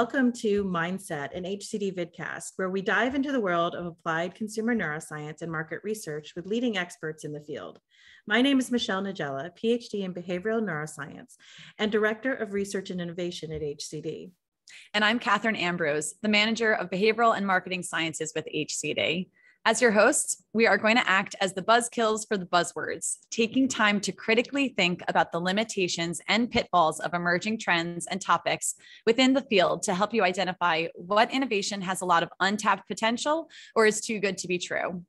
welcome to Mindset, an HCD vidcast, where we dive into the world of applied consumer neuroscience and market research with leading experts in the field. My name is Michelle Niedziela, PhD in behavioral neuroscience and Director of Research and Innovation at HCD. And I'm Kathryn Ambroze, the Manager of Behavioral and Marketing Sciences with HCD. As your hosts, we are going to act as the buzzkills for the buzzwords, taking time to critically think about the limitations and pitfalls of emerging trends and topics within the field to help you identify what innovation has a lot of untapped potential or is too good to be true.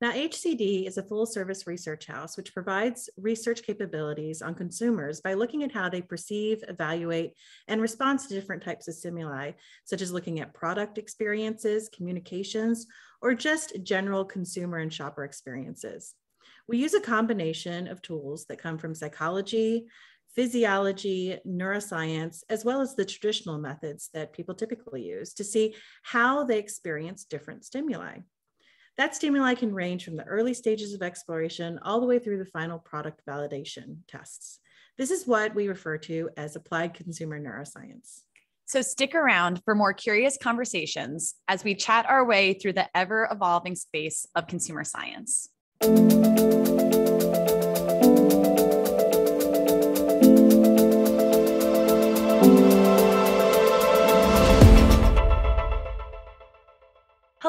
Now, HCD is a full service research house which provides research capabilities on consumers by looking at how they perceive, evaluate, and respond to different types of stimuli, such as looking at product experiences, communications, or just general consumer and shopper experiences. We use a combination of tools that come from psychology, physiology, neuroscience, as well as the traditional methods that people typically use to see how they experience different stimuli. That stimuli can range from the early stages of exploration all the way through the final product validation tests. This is what we refer to as applied consumer neuroscience. So stick around for more curious conversations as we chat our way through the ever evolving space of consumer science.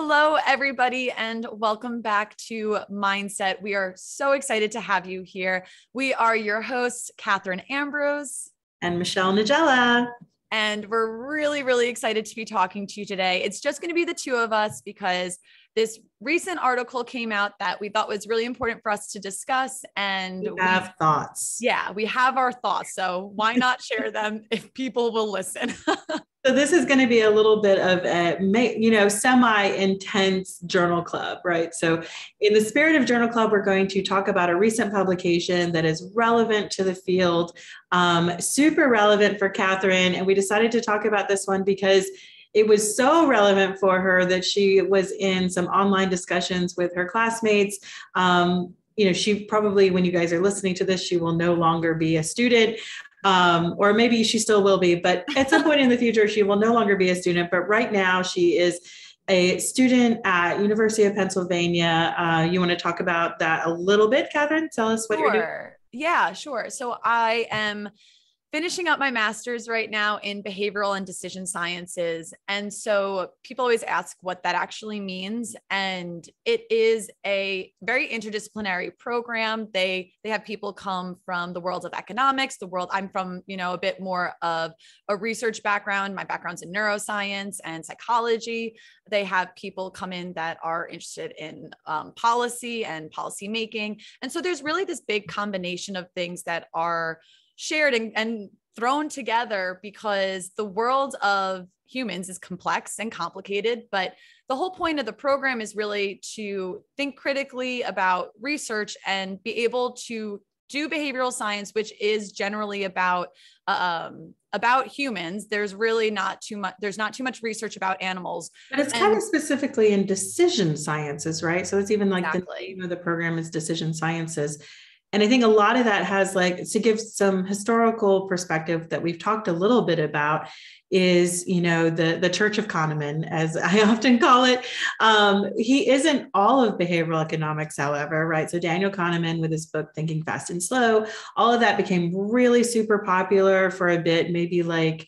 Hello, everybody, and welcome back to Mindset. We are so excited to have you here. We are your hosts, Kathryn Ambroze and Michelle Niedziela. And we're really, really excited to be talking to you today. It's just going to be the two of us because this recent article came out that we thought was really important for us to discuss. And we have we, thoughts. Yeah, we have our thoughts. So why not share them if people will listen? So this is going to be a little bit of a, you know, semi-intense journal club, right? So in the spirit of journal club, we're going to talk about a recent publication that is relevant to the field, um, super relevant for Kathryn. And we decided to talk about this one because it was so relevant for her that she was in some online discussions with her classmates. Um, you know, she probably, when you guys are listening to this, she will no longer be a student um, or maybe she still will be, but at some point in the future, she will no longer be a student. But right now, she is a student at University of Pennsylvania. Uh, you want to talk about that a little bit, Kathryn? Tell us what sure. you're doing. Yeah, sure. So I am finishing up my master's right now in behavioral and decision sciences. And so people always ask what that actually means. And it is a very interdisciplinary program. They they have people come from the world of economics, the world I'm from, you know, a bit more of a research background. My background's in neuroscience and psychology. They have people come in that are interested in um, policy and policy making. And so there's really this big combination of things that are shared and, and thrown together because the world of humans is complex and complicated but the whole point of the program is really to think critically about research and be able to do behavioral science which is generally about um, about humans. There's really not too much there's not too much research about animals. But it's and, kind of specifically in decision sciences right? So it's even like exactly. the name of the program is decision sciences and I think a lot of that has like to give some historical perspective that we've talked a little bit about is you know the the Church of Kahneman, as I often call it. Um, he isn't all of behavioral economics, however, right? So Daniel Kahneman with his book Thinking Fast and Slow, all of that became really super popular for a bit, maybe like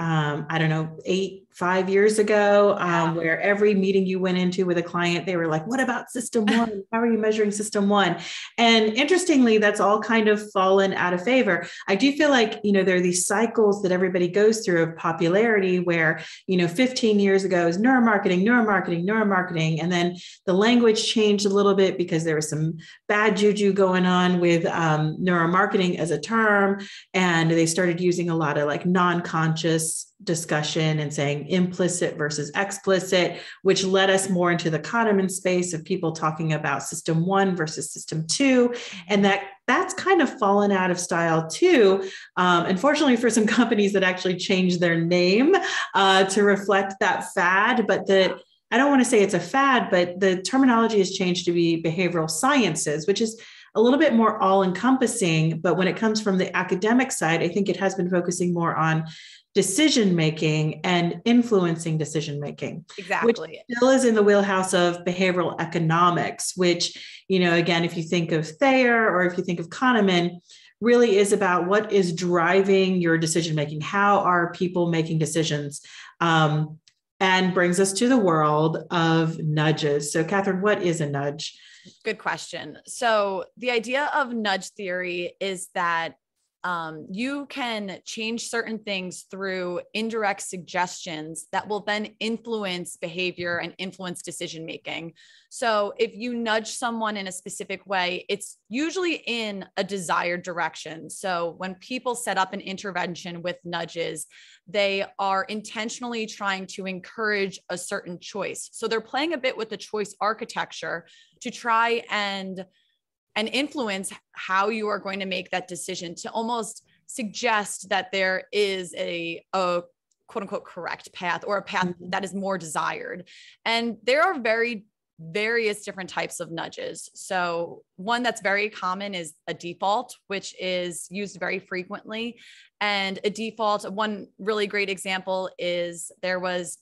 um, I don't know, eight, five years ago, um, where every meeting you went into with a client, they were like, What about system one? How are you measuring system one? And interestingly, that's all kind of fallen out of favor. I do feel like, you know, there are these cycles that everybody goes through of popularity where, you know, 15 years ago is neuromarketing, neuromarketing, neuromarketing. And then the language changed a little bit because there was some bad juju going on with um, neuromarketing as a term. And they started using a lot of like non conscious discussion and saying implicit versus explicit, which led us more into the Kahneman space of people talking about system one versus system two. And that that's kind of fallen out of style too. Um, unfortunately, for some companies that actually changed their name uh, to reflect that fad, but the I don't want to say it's a fad, but the terminology has changed to be behavioral sciences, which is a little bit more all encompassing. But when it comes from the academic side, I think it has been focusing more on decision making and influencing decision making exactly. which still is in the wheelhouse of behavioral economics which you know again if you think of Thaler or if you think of kahneman really is about what is driving your decision making how are people making decisions um, and brings us to the world of nudges. So kathryn what is a nudge? Good question. So the idea of nudge theory is that um, you can change certain things through indirect suggestions that will then influence behavior and influence decision making. So, if you nudge someone in a specific way, it's usually in a desired direction. So, when people set up an intervention with nudges, they are intentionally trying to encourage a certain choice. So, they're playing a bit with the choice architecture to try and and influence how you are going to make that decision to almost suggest that there is a, a quote unquote correct path or a path mm-hmm. that is more desired. And there are very various different types of nudges. So, one that's very common is a default, which is used very frequently. And a default, one really great example is there was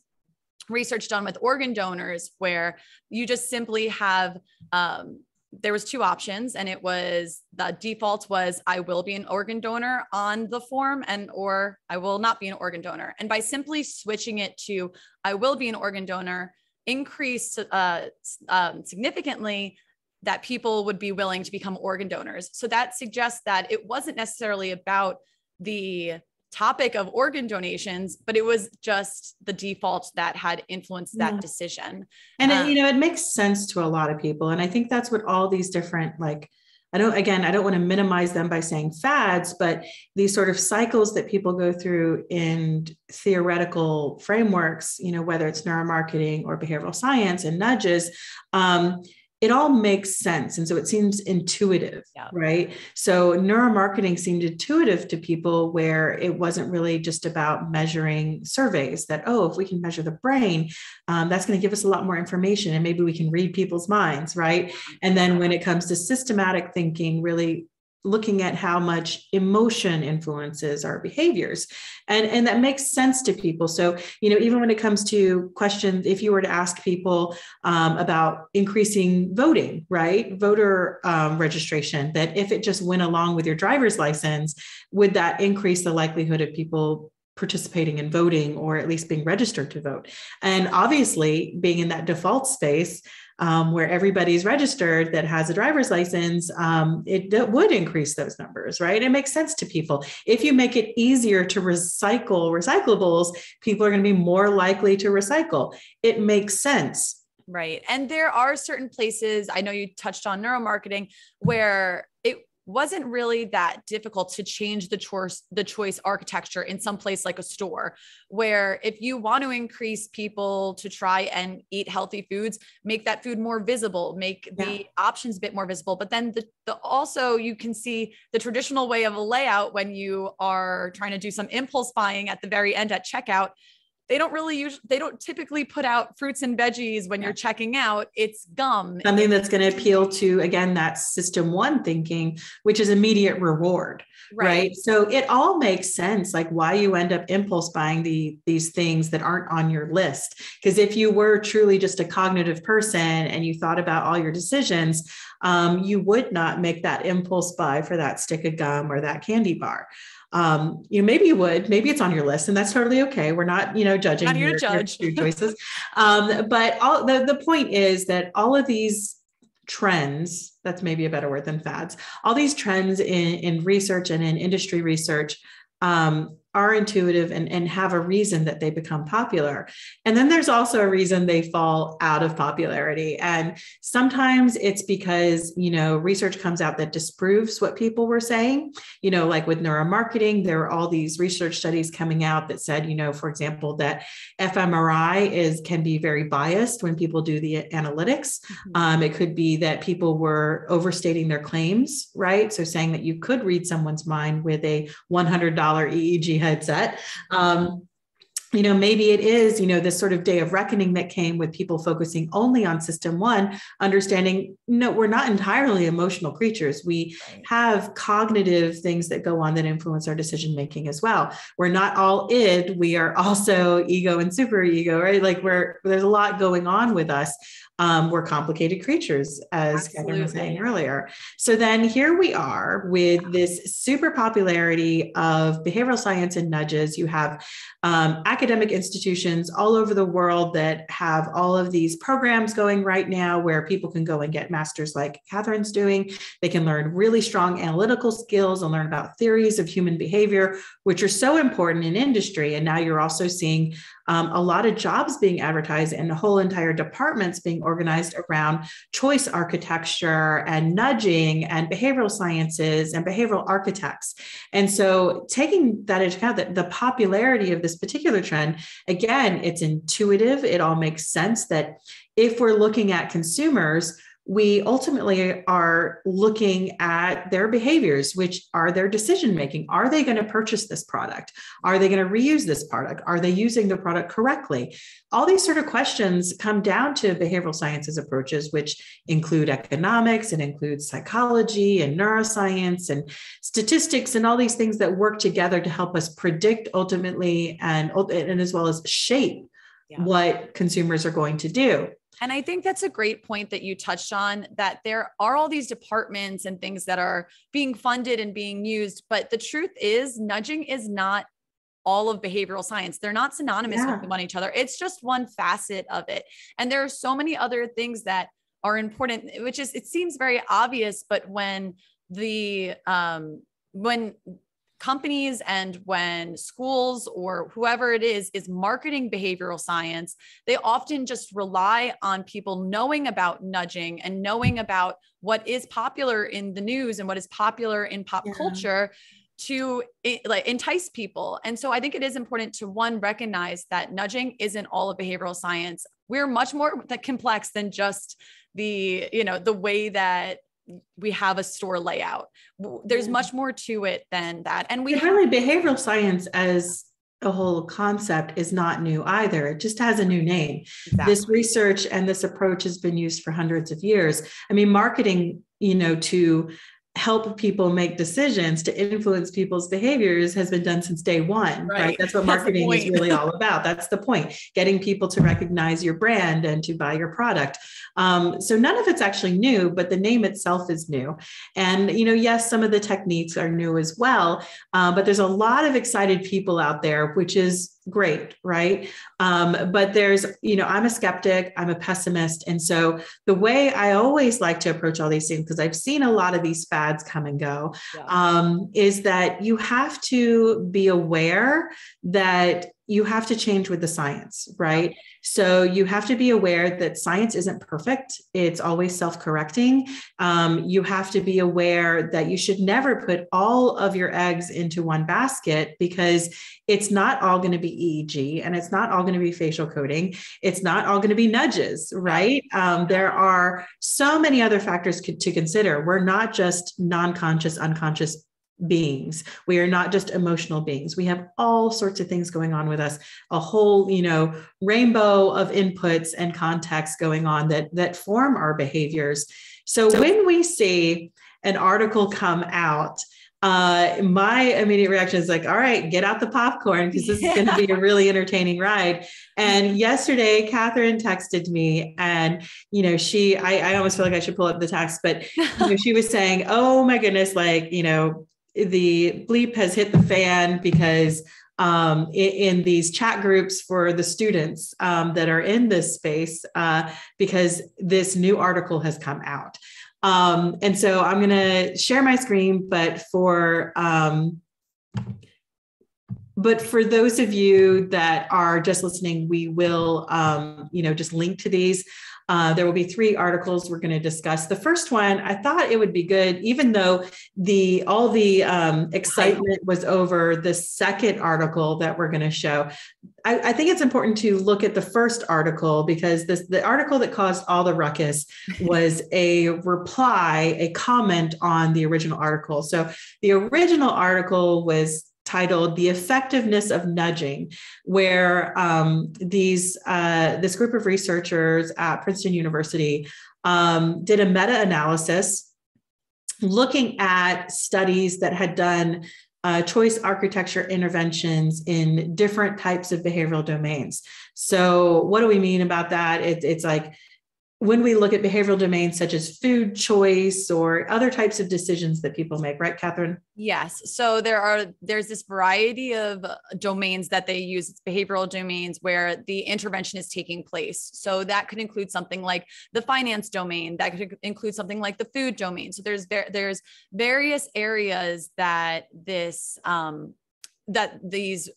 research done with organ donors where you just simply have um, there was two options and it was the default was i will be an organ donor on the form and or i will not be an organ donor. And by simply switching it to i will be an organ donor increased uh, um, significantly that people would be willing to become organ donors. So that suggests that it wasn't necessarily about the topic of organ donations, but it was just the default that had influenced that yeah. decision. And um, it, you know, it makes sense to a lot of people. And I think that's what all these different like I don't, again, I don't want to minimize them by saying fads, but these sort of cycles that people go through in theoretical frameworks, you know, whether it's neuromarketing or behavioral science and nudges, um, it all makes sense. And so it seems intuitive, yeah. right? So neuromarketing seemed intuitive to people where it wasn't really just about measuring surveys that, oh, if we can measure the brain, um, that's going to give us a lot more information and maybe we can read people's minds, right? And then when it comes to systematic thinking, really looking at how much emotion influences our behaviors. And and that makes sense to people. So you know even when it comes to questions if you were to ask people um, about increasing voting right? Voter um, registration that if it just went along with your driver's license would that increase the likelihood of people participating in voting or at least being registered to vote? And obviously being in that default space um, where everybody's registered that has a driver's license, um, it, it would increase those numbers, right? It makes sense to people. If you make it easier to recycle recyclables, people are going to be more likely to recycle. It makes sense. Right. And there are certain places, I know you touched on neuromarketing, where it wasn't really that difficult to change the choice the choice architecture in some place like a store where if you want to increase people to try and eat healthy foods make that food more visible make yeah. the options a bit more visible but then the, the also you can see the traditional way of a layout when you are trying to do some impulse buying at the very end at checkout they don't really use they don't typically put out fruits and veggies when you're checking out. It's gum. Something that's going to appeal to again that system one thinking which is immediate reward right, right? so it all makes sense like why you end up impulse buying the these things that aren't on your list. Because if you were truly just a cognitive person and you thought about all your decisions um, you would not make that impulse buy for that stick of gum or that candy bar um, you know, maybe you would, maybe it's on your list, and that's totally okay. We're not, you know, judging not your, judge your choices. um, but all the, the point is that all of these trends, that's maybe a better word than fads, all these trends in, in research and in industry research um, are intuitive and, and have a reason that they become popular. And then there's also a reason they fall out of popularity. And sometimes it's because, you know, research comes out that disproves what people were saying. You know, like with neuromarketing, there are all these research studies coming out that said, you know, for example, that fMRI is can be very biased when people do the analytics. Mm-hmm. Um, it could be that people were overstating their claims, right? So saying that you could read someone's mind with a $100 EEG headset. Um, you know maybe it is you know this sort of day of reckoning that came with people focusing only on system one understanding no we're not entirely emotional creatures. We have cognitive things that go on that influence our decision making as well. We're not all id we are also ego and super ego right? Like we're there's a lot going on with us um, we're complicated creatures, as Absolutely. Kathryn was saying earlier. So then here we are with this super popularity of behavioral science and nudges. You have um, academic institutions all over the world that have all of these programs going right now where people can go and get masters like Kathryn's doing. They can learn really strong analytical skills and learn about theories of human behavior, which are so important in industry. And now you're also seeing um, a lot of jobs being advertised and the whole entire departments being organized around choice architecture and nudging and behavioral sciences and behavioral architects. And so, taking that into account, that the popularity of this particular trend, again, it's intuitive. It all makes sense that if we're looking at consumers, we ultimately are looking at their behaviors, which are their decision making. Are they going to purchase this product? Are they going to reuse this product? Are they using the product correctly? All these sort of questions come down to behavioral sciences approaches, which include economics and include psychology and neuroscience and statistics and all these things that work together to help us predict ultimately and, and as well as shape yeah. what consumers are going to do. And I think that's a great point that you touched on that there are all these departments and things that are being funded and being used. But the truth is, nudging is not all of behavioral science. They're not synonymous yeah. with one each other. It's just one facet of it. And there are so many other things that are important, which is, it seems very obvious, but when the, um, when companies and when schools or whoever it is is marketing behavioral science, they often just rely on people knowing about nudging and knowing about what is popular in the news and what is popular in pop yeah. culture to like entice people. And so I think it is important to one recognize that nudging isn't all of behavioral science. We're much more complex than just the, you know, the way that we have a store layout. There's much more to it than that. And we really behavioral science as a whole concept is not new either. It just has a new name. Exactly. This research and this approach has been used for hundreds of years. I mean, marketing, you know, to help people make decisions to influence people's behaviors has been done since day one right, right? that's what that's marketing is really all about. That's the point getting people to recognize your brand and to buy your product. Um, so none of it's actually new but the name itself is new. And you know yes some of the techniques are new as well uh, but there's a lot of excited people out there which is great right um, but there's you know i'm a skeptic i'm a pessimist and so the way i always like to approach all these things because i've seen a lot of these fads come and go yeah. um, is that you have to be aware that you have to change with the science, right? So you have to be aware that science isn't perfect. It's always self correcting. Um, you have to be aware that you should never put all of your eggs into one basket because it's not all going to be EEG and it's not all going to be facial coding. It's not all going to be nudges, right? Um, there are so many other factors to consider. We're not just non conscious, unconscious beings. We are not just emotional beings. We have all sorts of things going on with us a whole you know rainbow of inputs and contexts going on that that form our behaviors. So, so when we see an article come out uh my immediate reaction is like all right get out the popcorn because this yeah. is going to be a really entertaining ride. And yesterday kathryn texted me and you know she I, I almost feel like i should pull up the text but you know, she was saying oh my goodness like you know the bleep has hit the fan because um, in, in, these chat groups for the students um, that are in this space uh, because this new article has come out. Um, and so I'm going to share my screen, but for um, but for those of you that are just listening, we will, um, you know, just link to these. Uh, there will be three articles we're going to discuss. The first one, I thought it would be good, even though the all the um, excitement was over the second article that we're going to show. I, I, think it's important to look at the first article because this the article that caused all the ruckus was a reply, a comment on the original article. So the original article was titled "The Effectiveness of Nudging," where um, these uh, this group of researchers at Princeton University um, did a meta-analysis looking at studies that had done uh, choice architecture interventions in different types of behavioral domains. So, what do we mean about that? It, it's like when we look at behavioral domains such as food choice or other types of decisions that people make right kathryn? Yes. So there are there's this variety of domains that they use. It's behavioral domains where the intervention is taking place. So that could include something like the finance domain. That could include something like the food domain. So there's there's various areas that this um, that these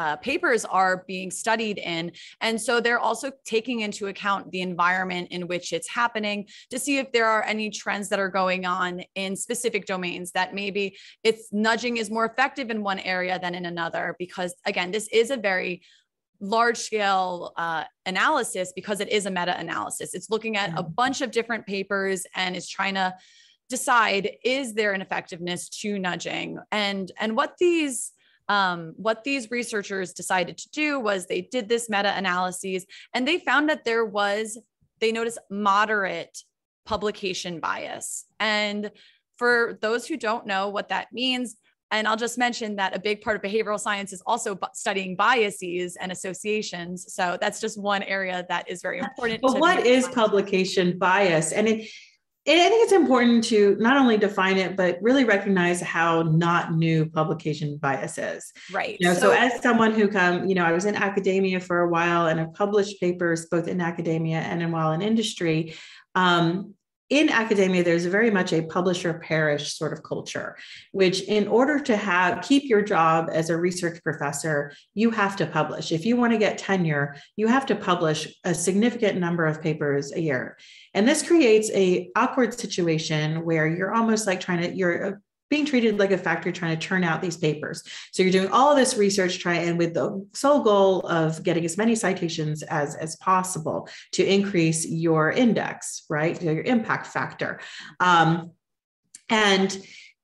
uh, papers are being studied in. And so they're also taking into account the environment in which it's happening to see if there are any trends that are going on in specific domains that maybe it's nudging is more effective in one area than in another. Because again, this is a very large scale uh, analysis because it is a meta analysis. It's looking at a mm-hmm. bunch of different papers and is trying to decide is there an effectiveness to nudging and and what these um, what these researchers decided to do was they did this meta analyses and they found that there was, they noticed moderate publication bias. And for those who don't know what that means, and I'll just mention that a big part of behavioral science is also studying biases and associations. So that's just one area that is very important. But what is publication bias? And it, I think it's important to not only define it, but really recognize how not new publication bias is. Right. You know, so, so as someone who come, you know, I was in academia for a while and have published papers both in academia and in while in industry. Um, in academia there's very much a publisher perish sort of culture which in order to have keep your job as a research professor you have to publish. If you want to get tenure you have to publish a significant number of papers a year. And this creates a awkward situation where you're almost like trying to you're being treated like a factory trying to turn out these papers. So you're doing all this research trying and with the sole goal of getting as many citations as, as possible to increase your index, right? Your impact factor. Um, and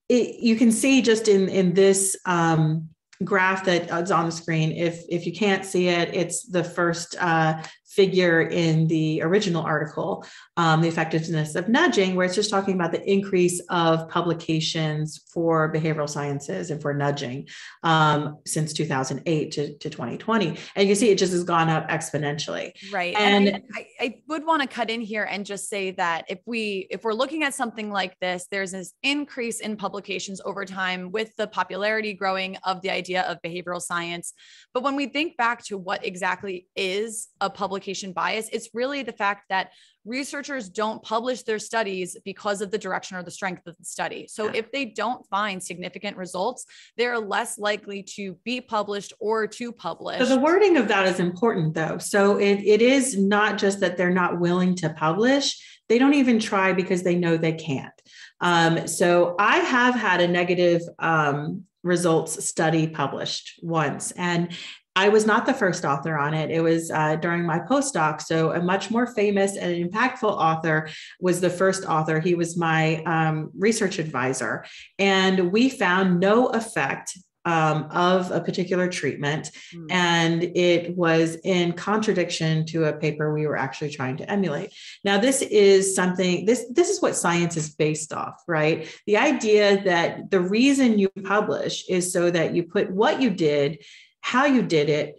it, you can see just in, in this um, graph that is on the screen, if, if you can't see it, it's the first uh, figure in the original article, um, the effectiveness of nudging, where it's just talking about the increase of publications for behavioral sciences and for nudging um, since 2008 to, to 2020. And you see it just has gone up exponentially. Right. And, and I, I would want to cut in here and just say that if we if we're looking at something like this, there's this increase in publications over time with the popularity growing of the idea of behavioral science. But when we think back to what exactly is a publication publication bias. It's really the fact that researchers don't publish their studies because of the direction or the strength of the study. So if they don't find significant results, they're less likely to be published or to publish. So the wording of that is important though. So it, it is not just that they're not willing to publish, they don't even try because they know they can't. Um, so I have had a negative um, results study published once. And I was not the first author on it. It was uh, during my postdoc. So, a much more famous and impactful author was the first author. He was my um, research advisor. And we found no effect um, of a particular treatment. Mm. And it was in contradiction to a paper we were actually trying to emulate. Now, this is something, this, this is what science is based off, right? The idea that the reason you publish is so that you put what you did how you did it,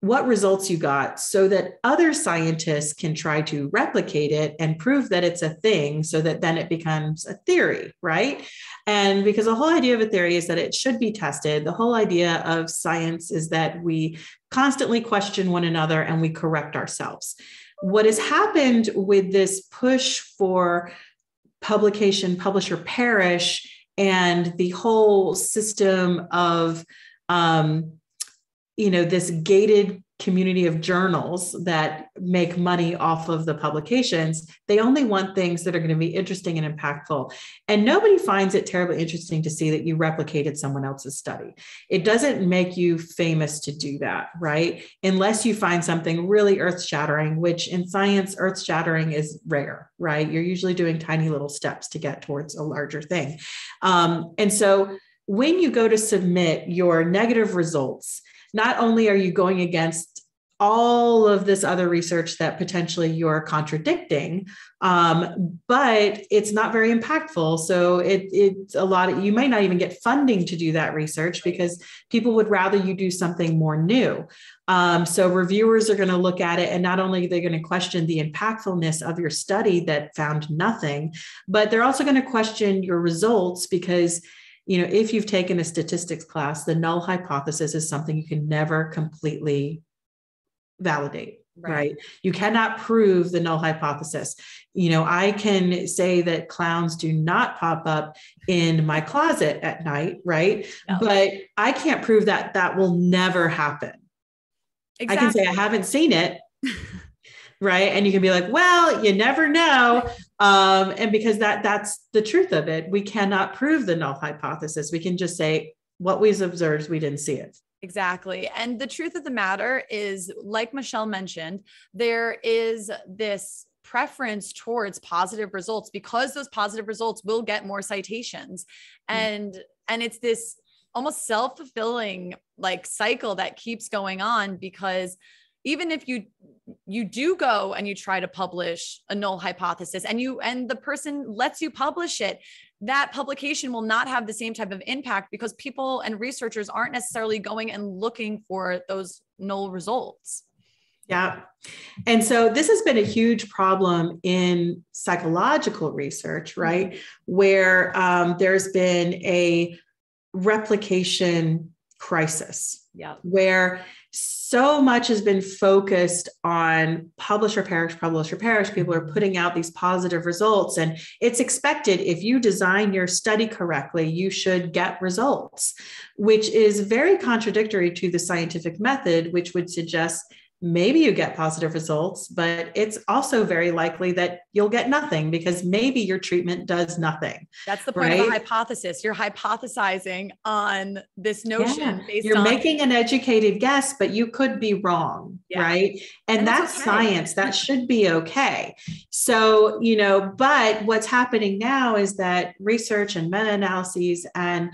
what results you got, so that other scientists can try to replicate it and prove that it's a thing, so that then it becomes a theory, right? And because the whole idea of a theory is that it should be tested, the whole idea of science is that we constantly question one another and we correct ourselves. What has happened with this push for publication, publisher perish, and the whole system of um, you know this gated community of journals that make money off of the publications they only want things that are going to be interesting and impactful. And nobody finds it terribly interesting to see that you replicated someone else's study. It doesn't make you famous to do that right? Unless you find something really earth shattering which in science earth shattering is rare right? You're usually doing tiny little steps to get towards a larger thing. Um, and so when you go to submit your negative results, not only are you going against all of this other research that potentially you're contradicting um, but it's not very impactful. So it, it's a lot of you might not even get funding to do that research because people would rather you do something more new. Um, so reviewers are going to look at it and not only they're going to question the impactfulness of your study that found nothing but they're also going to question your results because you know if you've taken a statistics class the null hypothesis is something you can never completely validate right. right. you cannot prove the null hypothesis you know i can say that clowns do not pop up in my closet at night right no. but i can't prove that that will never happen exactly. i can say i haven't seen it right and you can be like well you never know um, and because that that's the truth of it we cannot prove the null hypothesis we can just say what we've observed we didn't see it Exactly. And the truth of the matter is, like Michelle mentioned, there is this preference towards positive results because those positive results will get more citations. Mm. And and it's this almost self-fulfilling like cycle that keeps going on because even if you you do go and you try to publish a null hypothesis and you and the person lets you publish it that publication will not have the same type of impact because people and researchers aren't necessarily going and looking for those null results. Yeah. And so this has been a huge problem in psychological research, right? Mm-hmm. Where um, there's been a replication crisis. Yeah. Where so much has been focused on publish or perish, publish or perish. People are putting out these positive results, and it's expected if you design your study correctly, you should get results, which is very contradictory to the scientific method, which would suggest maybe you get positive results, but it's also very likely that you'll get nothing because maybe your treatment does nothing. That's the point right? of a hypothesis. You're hypothesizing on this notion yeah. You're on- making an educated guess, but you could be wrong, yeah. right? And, and that's, that's okay. science. That should be okay. So, you know, but what's happening now is that research and meta-analyses and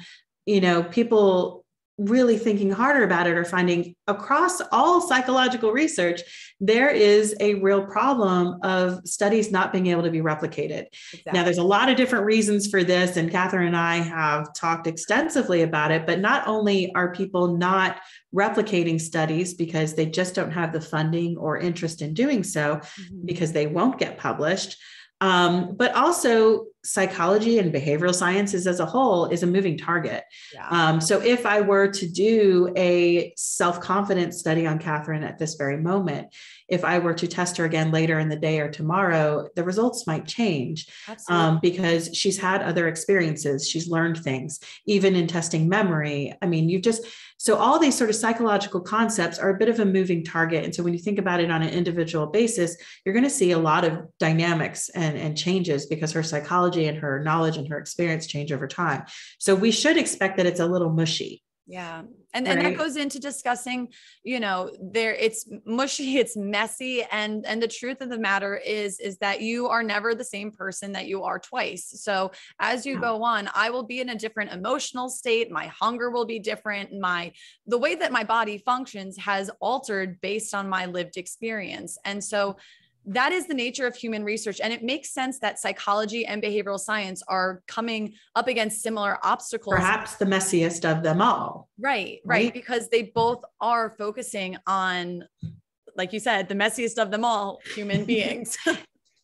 you know people really thinking harder about it are finding across all psychological research there is a real problem of studies not being able to be replicated exactly. now there's a lot of different reasons for this and kathryn and i have talked extensively about it but not only are people not replicating studies because they just don't have the funding or interest in doing so mm-hmm. because they won't get published um, but also psychology and behavioral sciences as a whole is a moving target. Yeah. Um, so if I were to do a self-confidence study on Kathryn at this very moment, if I were to test her again later in the day or tomorrow, the results might change um, because she's had other experiences. She's learned things, even in testing memory. I mean, you just, so all these sort of psychological concepts are a bit of a moving target. And so when you think about it on an individual basis, you're going to see a lot of dynamics and, and changes because her psychology and her knowledge and her experience change over time. So we should expect that it's a little mushy. Yeah. And, right. and that goes into discussing, you know, there it's mushy, it's messy. And and the truth of the matter is, is that you are never the same person that you are twice. So as you yeah. go on, I will be in a different emotional state. My hunger will be different. My the way that my body functions has altered based on my lived experience. And so that is the nature of human research. And it makes sense that psychology and behavioral science are coming up against similar obstacles. Perhaps the messiest of them all. Right, right. right? Because they both are focusing on, like you said, the messiest of them all, human beings.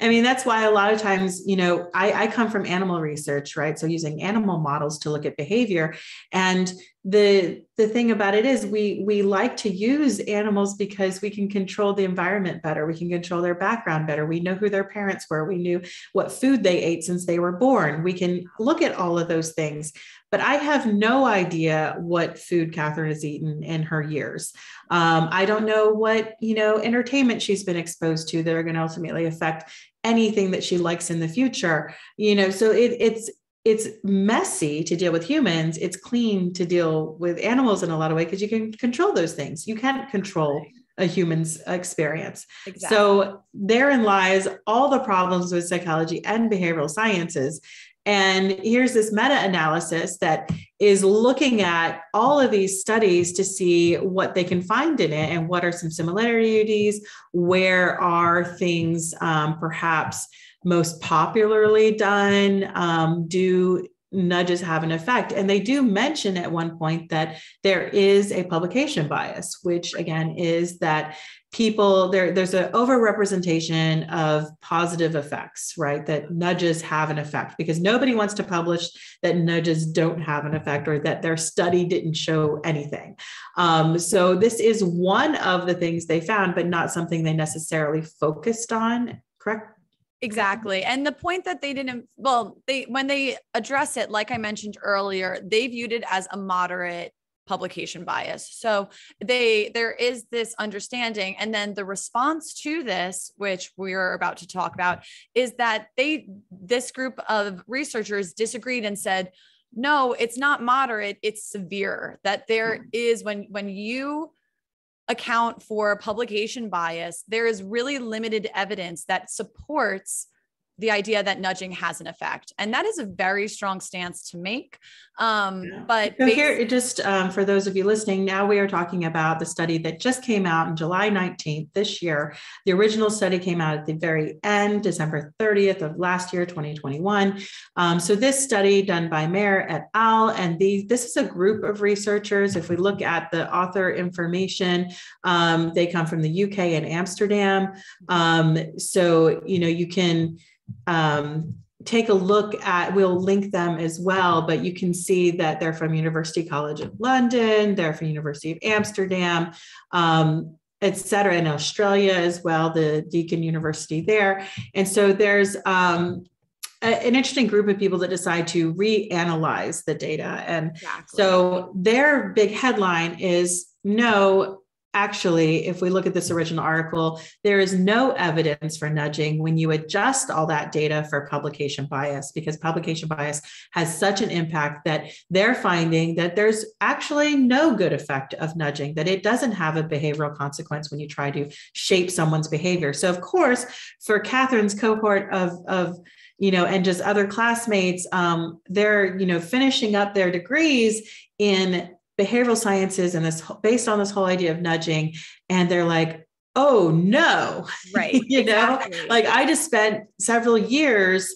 I mean, that's why a lot of times, you know, I, I come from animal research, right? So using animal models to look at behavior. And the the thing about it is we we like to use animals because we can control the environment better. We can control their background better. We know who their parents were. We knew what food they ate since they were born. We can look at all of those things. But i have no idea what food kathryn has eaten in her years. Um, i don't know what you know entertainment she's been exposed to that are going to ultimately affect anything that she likes in the future you know? So it, it's it's messy to deal with humans. It's clean to deal with animals in a lot of ways because you can control those things. You can't control a human's experience. Exactly. so therein lies all the problems with psychology and behavioral sciences. And here's this meta analysis that is looking at all of these studies to see what they can find in it and what are some similarities, where are things um, perhaps most popularly done, um, do nudges have an effect. And they do mention at one point that there is a publication bias, which again is that people there there's an overrepresentation of positive effects right? That nudges have an effect because nobody wants to publish that nudges don't have an effect or that their study didn't show anything. Um, so this is one of the things they found but not something they necessarily focused on correct Exactly. And the point that they didn't, well, they, when they address it, like I mentioned earlier, they viewed it as a moderate publication bias. So they, there is this understanding. And then the response to this, which we're about to talk about, is that they, this group of researchers disagreed and said, no, it's not moderate, it's severe. That there hmm. is when, when you, account for publication bias, there is really limited evidence that supports the idea that nudging has an effect. And that is a very strong stance to make. Um, yeah. But so here, just um, for those of you listening, now we are talking about the study that just came out on July 19th this year. The original study came out at the very end, December 30th of last year, 2021. Um, so this study done by Maier et al. And the, this is a group of researchers. If we look at the author information, um, they come from the UK and Amsterdam. Um, so, you know, you can um, take a look at we'll link them as well but you can see that they're from university college of london they're from university of amsterdam um, et cetera in australia as well the deakin university there and so there's um, a, an interesting group of people that decide to reanalyze the data and exactly. so their big headline is no actually, if we look at this original article, there is no evidence for nudging when you adjust all that data for publication bias, because publication bias has such an impact that they're finding that there's actually no good effect of nudging, that it doesn't have a behavioral consequence when you try to shape someone's behavior. So, of course, for Kathryn's cohort of, of you know, and just other classmates, um, they're, you know, finishing up their degrees in behavioral sciences and this based on this whole idea of nudging and they're like oh no. Right you exactly. know like i just spent several years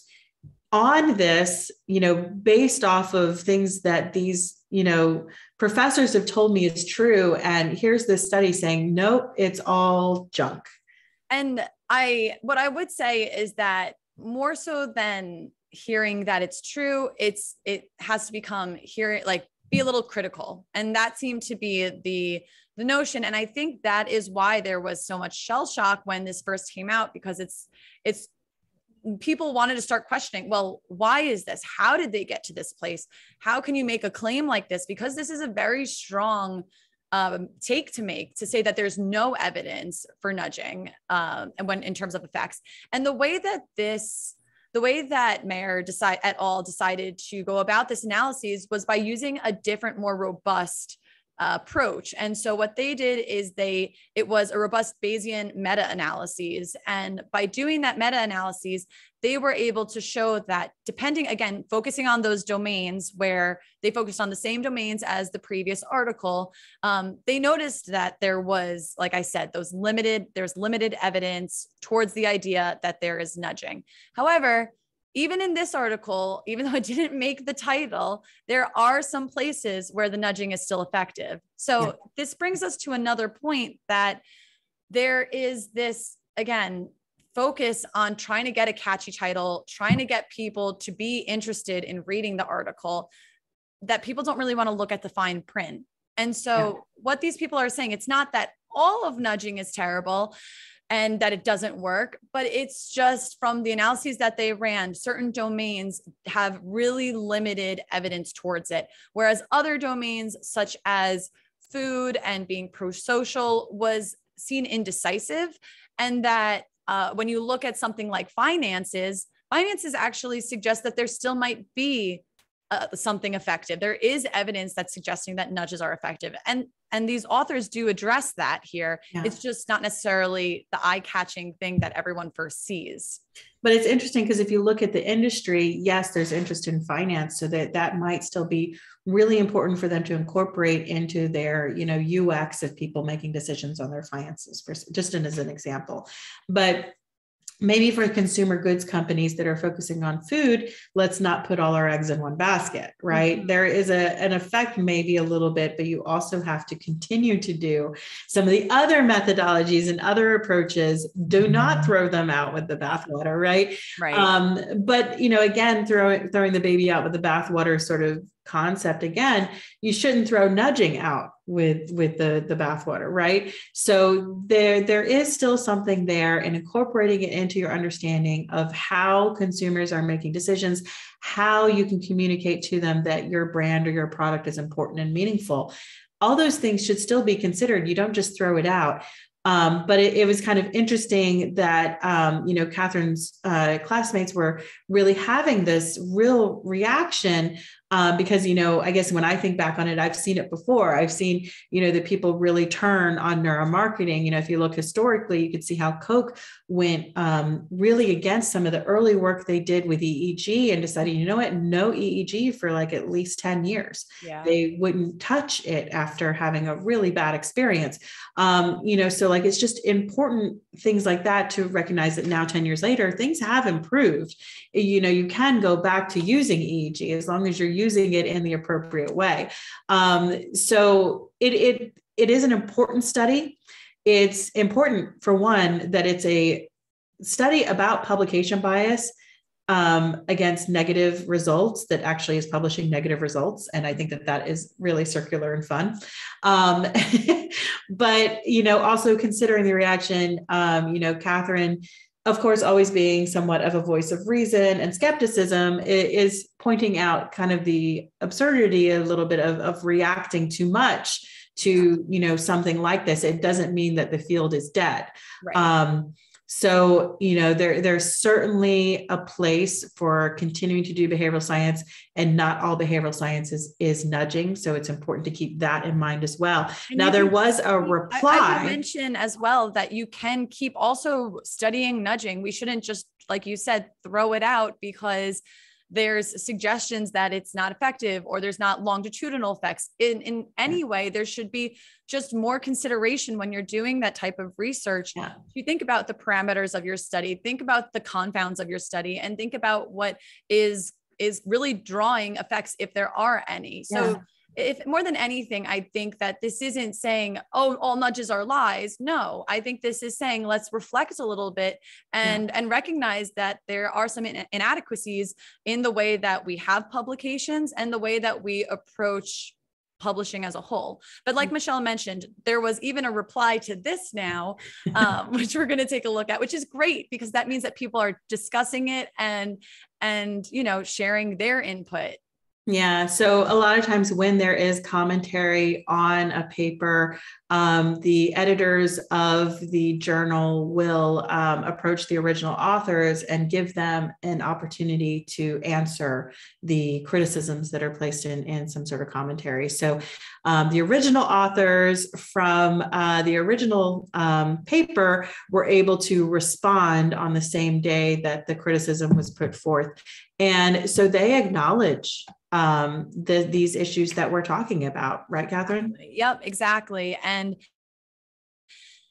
on this you know based off of things that these you know professors have told me is true and here's this study saying nope it's all junk. And i what i would say is that more so than hearing that it's true it's it has to become hearing like be a little critical. And that seemed to be the the notion. And i think that is why there was so much shell shock when this first came out because it's it's people wanted to start questioning well why is this? How did they get to this place? How can you make a claim like this? Because this is a very strong um, take to make to say that there's no evidence for nudging um, and when in terms of effects and the way that this the way that Maier decide et al. decided to go about this analysis was by using a different, more robust uh, approach. And so what they did is they it was a robust Bayesian meta-analyses. And by doing that meta-analyses, they were able to show that depending again, focusing on those domains where they focused on the same domains as the previous article, um, they noticed that there was, like I said, those limited, there's limited evidence towards the idea that there is nudging. However, even in this article, even though it didn't make the title, there are some places where the nudging is still effective. So yeah. this brings us to another point that there is this, again, focus on trying to get a catchy title, trying to get people to be interested in reading the article, that people don't really want to look at the fine print. And so, yeah. what these people are saying, it's not that all of nudging is terrible and that it doesn't work. But it's just from the analyses that they ran, certain domains have really limited evidence towards it. Whereas other domains, such as food and being pro social, was seen indecisive. And that uh, when you look at something like finances, finances actually suggest that there still might be uh, something effective. There is evidence that's suggesting that nudges are effective. And and these authors do address that here. Yeah. It's just not necessarily the eye-catching thing that everyone first sees. But it's interesting because if you look at the industry, yes, there's interest in finance, so that that might still be really important for them to incorporate into their, you know, UX of people making decisions on their finances, just as an example. But maybe for consumer goods companies that are focusing on food let's not put all our eggs in one basket right mm-hmm. there is a, an effect maybe a little bit but you also have to continue to do some of the other methodologies and other approaches do not mm-hmm. throw them out with the bathwater right right um, but you know again throwing throwing the baby out with the bathwater sort of concept again you shouldn't throw nudging out with with the the bathwater right? So there there is still something there and incorporating it into your understanding of how consumers are making decisions how you can communicate to them that your brand or your product is important and meaningful. All those things should still be considered. You don't just throw it out. Um, but it, it, was kind of interesting that um, you know Kathryn's uh, classmates were really having this real reaction um, because you know i guess when i think back on it i've seen it before. I've seen you know that people really turn on neuromarketing. You know if you look historically you can see how coke went um, really against some of the early work they did with eeg and decided you know what? No eeg for like at least 10 years. Yeah. they wouldn't touch it after having a really bad experience. Um, you know so like it's just important things like that to recognize that now 10 years later things have improved. You know you can go back to using eeg as long as you're using it in the appropriate way. Um, so it, it, it is an important study. It's important for one that it's a study about publication bias um, against negative results that actually is publishing negative results. And I think that that is really circular and fun. Um, but, you know, also considering the reaction, um, you know, Kathryn of course, always being somewhat of a voice of reason and skepticism is pointing out kind of the absurdity a little bit of, of reacting too much to you know something like this. It doesn't mean that the field is dead. Right. Um, so, you know, there, there's certainly a place for continuing to do behavioral science, and not all behavioral science is, is nudging. So it's important to keep that in mind as well. And now, there was a reply. I, I mention as well that you can keep also studying nudging. We shouldn't just, like you said, throw it out because there's suggestions that it's not effective or there's not longitudinal effects. In in any way there should be just more consideration when you're doing that type of research. Yeah. you think about the parameters of your study think about the confounds of your study and think about what is is really drawing effects if there are any. So yeah if more than anything, I think that this isn't saying, oh, all nudges are lies. No, I think this is saying let's reflect a little bit and yeah. and recognize that there are some in- inadequacies in the way that we have publications and the way that we approach publishing as a whole. But like mm. Michelle mentioned, there was even a reply to this now, um, which we're going to take a look at, which is great because that means that people are discussing it and and you know sharing their input yeah. So a lot of times when there is commentary on a paper, um, the editors of the journal will um, approach the original authors and give them an opportunity to answer the criticisms that are placed in, in some sort of commentary. So um, the original authors from uh, the original um, paper were able to respond on the same day that the criticism was put forth. And so they acknowledge um, the, these issues that we're talking about, right, Kathryn? Yep, exactly. And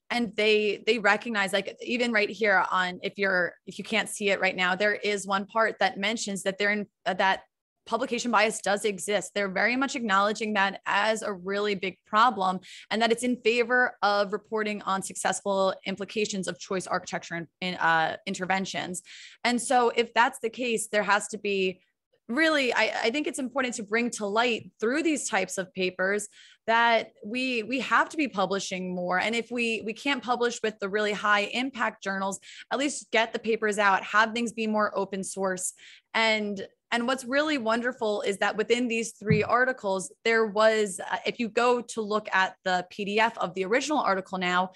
and they they recognize like even right here on if you're if you can't see it right now there is one part that mentions that they're in uh, that publication bias does exist. They're very much acknowledging that as a really big problem and that it's in favor of reporting on successful implications of choice architecture and uh, interventions. And so, if that's the case, there has to be really I, I think it's important to bring to light through these types of papers that we we have to be publishing more. And if we we can't publish with the really high impact journals at least get the papers out have things be more open source. And and what's really wonderful is that within these three articles there was uh, if you go to look at the pdf of the original article now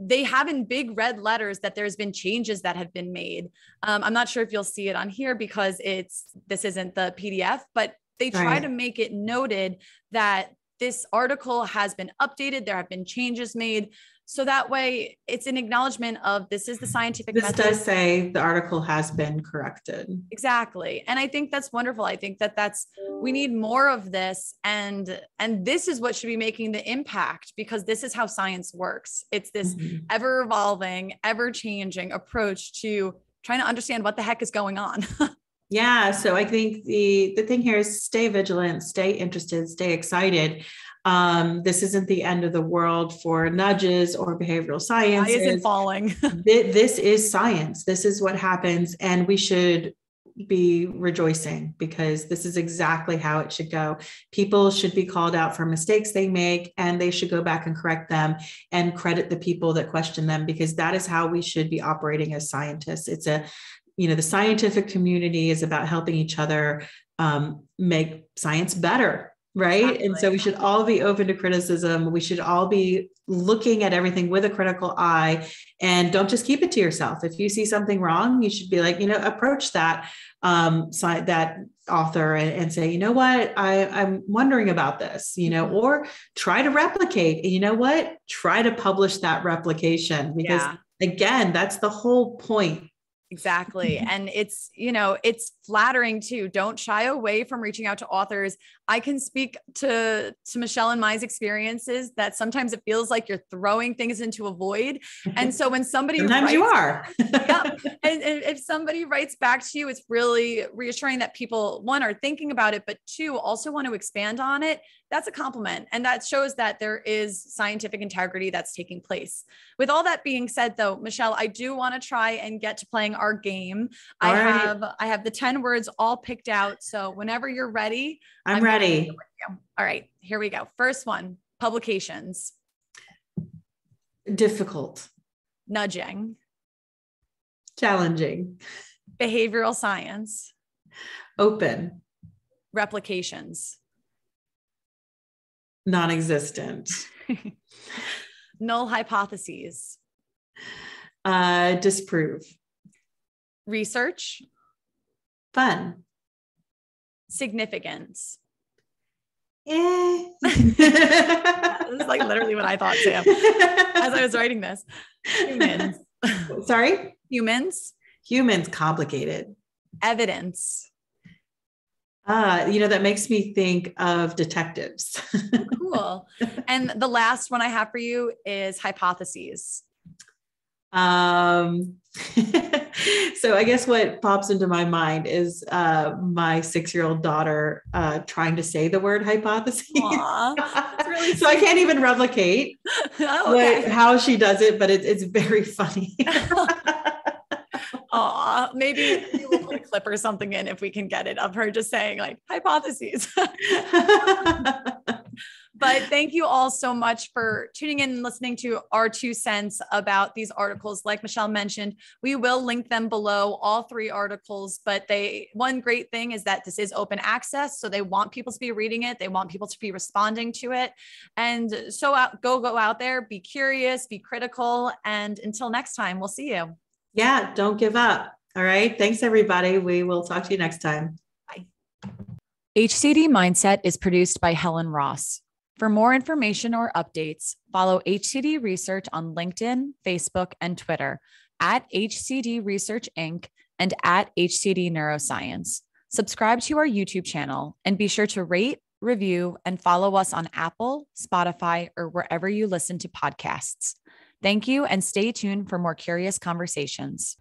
they have in big red letters that there's been changes that have been made. Um, I'm not sure if you'll see it on here because it's this isn't the PDF, but They try right. to make it noted that this article has been updated, there have been changes made. So that way it's an acknowledgement of this is the scientific this method. does say the article has been corrected. Exactly. And I think that's wonderful. I think that that's we need more of this and and this is what should be making the impact because this is how science works. It's this mm-hmm. ever evolving, ever changing approach to trying to understand what the heck is going on. yeah, so I think the the thing here is stay vigilant, stay interested, stay excited um, this isn't the end of the world for nudges or behavioral science. isn't falling. this is science. This is what happens, and we should be rejoicing because this is exactly how it should go. People should be called out for mistakes they make and they should go back and correct them and credit the people that question them because that is how we should be operating as scientists. It's a, you know, the scientific community is about helping each other um, make science better right? Exactly. and so we should all be open to criticism. We should all be looking at everything with a critical eye. And don't just keep it to yourself. If you see something wrong you should be like you know approach that um that author and, and say you know what? I i'm wondering about this you know mm-hmm. or try to replicate. You know what? Try to publish that replication because yeah. again that's the whole point Exactly. and it's, you know, it's flattering too. Don't shy away from reaching out to authors. I can speak to to Michelle and my experiences that sometimes it feels like you're throwing things into a void. And so when somebody sometimes writes, you are. yeah. And, and if somebody writes back to you, it's really reassuring that people one are thinking about it, but two also want to expand on it that's a compliment. And that shows that there is scientific integrity that's taking place. With all that being said, though, Michelle, I do want to try and get to playing our game. All I right. have I have the 10 words all picked out. So whenever you're ready, I'm, I'm ready. All right, here we go. First one publications. Difficult. Nudging. Challenging. Behavioral science. Open. Replications non-existent null hypotheses uh, disprove research fun significance eh. this is like literally what i thought sam as i was writing this humans sorry humans humans complicated evidence Ah, you know, that makes me think of detectives. cool. And the last one I have for you is hypotheses. Um, so I guess what pops into my mind is uh, my six-year-old daughter uh, trying to say the word hypothesis. really so I can't even replicate oh, okay. what, how she does it, but it, it's very funny. Aw, maybe we'll put a clip or something in if we can get it of her just saying like hypotheses. But thank you all so much for tuning in and listening to our two cents about these articles. Like Michelle mentioned, we will link them below all three articles. But they, one great thing is that this is open access. So they want people to be reading it, they want people to be responding to it. And so out, go, go out there, be curious, be critical. And until next time, we'll see you yeah, don't give up. All right. Thanks, everybody. We will talk to you next time. Bye. HCD Mindset is produced by Helen Ross. For more information or updates, follow HCD Research on LinkedIn, Facebook, and Twitter at HCD Research Inc. and at HCD Neuroscience. Subscribe to our YouTube channel and be sure to rate, review, and follow us on Apple, Spotify, or wherever you listen to podcasts. Thank you and stay tuned for more curious conversations.